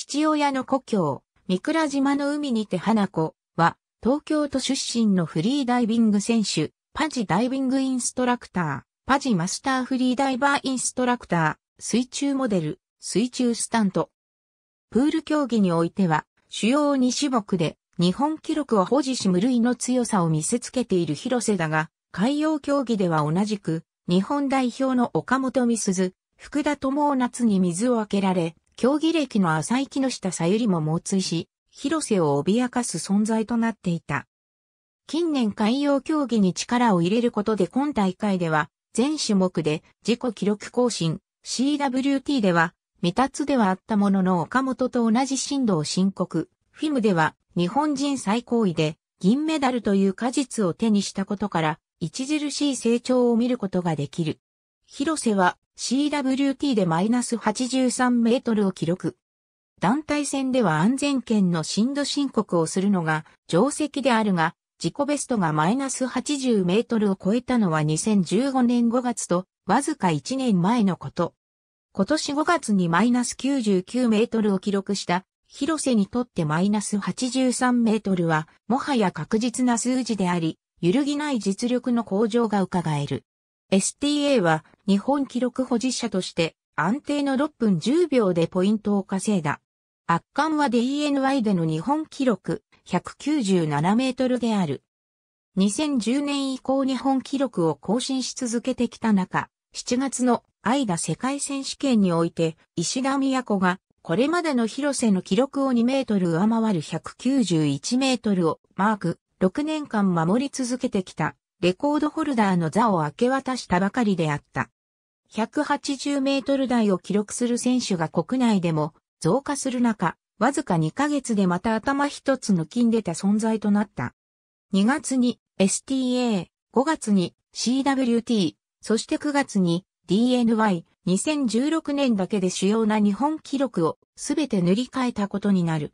父親の故郷、三倉島の海にて花子は、東京都出身のフリーダイビング選手、パジダイビングインストラクター、パジマスターフリーダイバーインストラクター、水中モデル、水中スタント。プール競技においては、主要2種目で日本記録を保持し無類の強さを見せつけている広瀬だが、海洋競技では同じく、日本代表の岡本美鈴、福田智夏に水を開けられ、競技歴の浅い木下さゆりも猛追し、広瀬を脅かす存在となっていた。近年海洋競技に力を入れることで今大会では、全種目で自己記録更新、CWT では、未達ではあったものの岡本と同じ進度を申告、フィムでは日本人最高位で銀メダルという果実を手にしたことから、著しい成長を見ることができる。広瀬は CWT でマイナス83メートルを記録。団体戦では安全圏の深度申告をするのが定石であるが、自己ベストがマイナス80メートルを超えたのは2015年5月とわずか1年前のこと。今年5月にマイナス99メートルを記録した広瀬にとってマイナス83メートルはもはや確実な数字であり、揺るぎない実力の向上が伺える。STA は日本記録保持者として安定の6分10秒でポイントを稼いだ。圧巻は DNY での日本記録197メートルである。2010年以降日本記録を更新し続けてきた中、7月の愛田世界選手権において石田都がこれまでの広瀬の記録を2メートル上回る191メートルをマーク6年間守り続けてきたレコードホルダーの座を明け渡したばかりであった。180メートル台を記録する選手が国内でも増加する中、わずか2ヶ月でまた頭一つ抜きんでた存在となった。2月に STA、5月に CWT、そして9月に DNY、2016年だけで主要な日本記録をすべて塗り替えたことになる。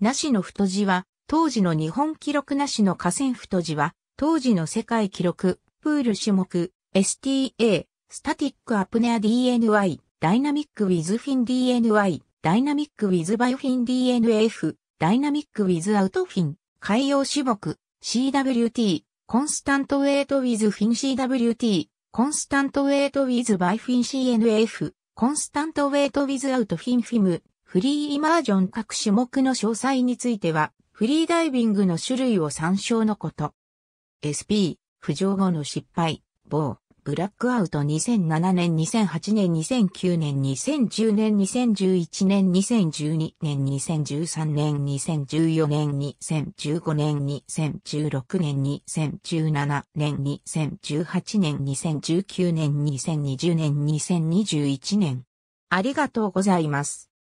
なしの太字は、当時の日本記録なしの河川太字は、当時の世界記録、プール種目、STA、スタティックアプネア DNY、ダイナミックウィズフィン DNY、ダイナミックウィズバイフィン DNF、ダイナミックウィズアウトフィン、海洋種目、CWT、コンスタントウェイトウィズフィン CWT、コンスタントウェイトウィズバイフィン CNF、コンスタントウェイトウィズアウトフィンフィム、フリーイマージョン各種目の詳細については、フリーダイビングの種類を参照のこと。SP、浮上後の失敗、某、ブラックアウト2007年、2008年、2009年、2010年、2011年、2012年、2013年、2014年、2015年、2016年、2017年、2018年、2019年、2020年、2021年。ありがとうございます。